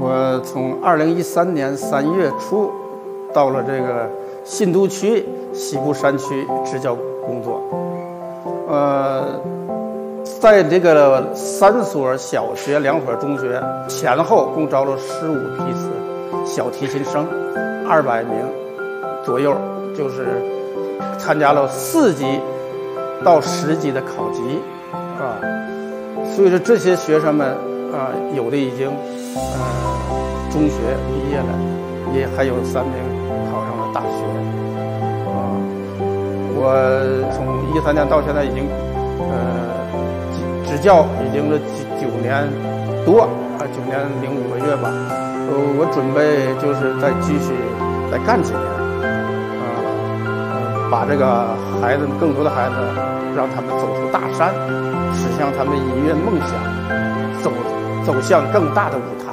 我从二零一三年三月初到了这个信都区西部山区支教工作，呃，在这个三所小学、两所中学前后共招了十五批次小提琴生，二百名左右，就是参加了四级到十级的考级啊。所以说这些学生们啊，有的已经呃中学毕业了，也还有三名考上了大学啊。我从一三年到现在已经呃执教已经是九年多啊，九年零五个月吧。呃，我准备就是再继续再干几年，把这个孩子更多的孩子让他们走出大山。驶向他们音乐梦想，走走向更大的舞台。